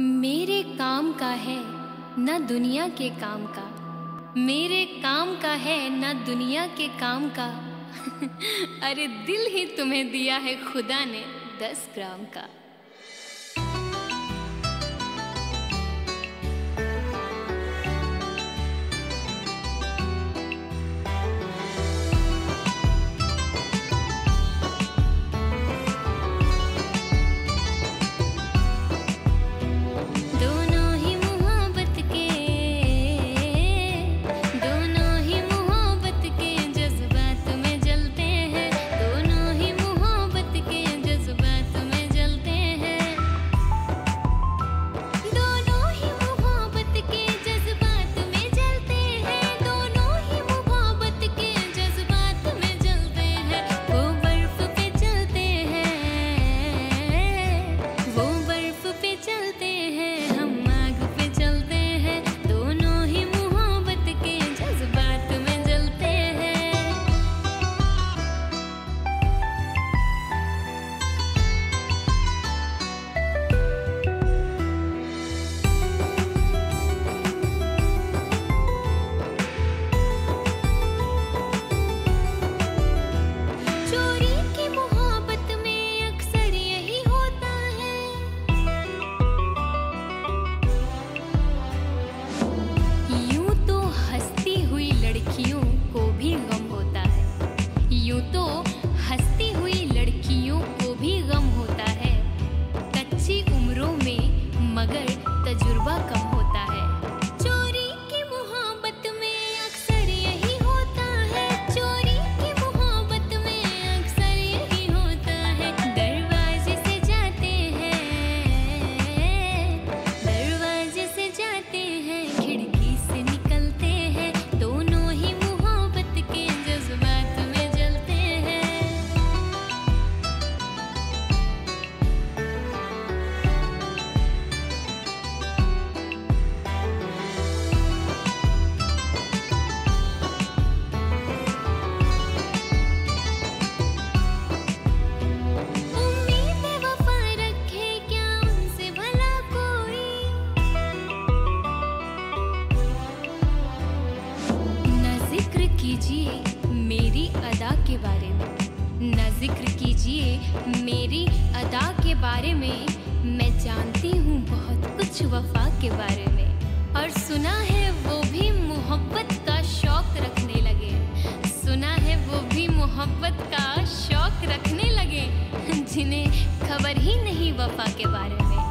मेरे काम का है, न दुनिया के काम का। मेरे काम का है, न दुनिया के काम का। अरे दिल ही तुम्हें दिया है खुदा ने दस ग्राम का। तजुर्बा कम होता है कीजिए मेरी अदा के बारे में। न ज़िक्र कीजिए मेरी अदा के बारे में। मैं जानती हूँ बहुत कुछ वफा के बारे में। और सुना है वो भी मोहब्बत का शौक रखने लगे। सुना है वो भी मोहब्बत का शौक रखने लगे। जिन्हें खबर ही नहीं वफा के बारे में।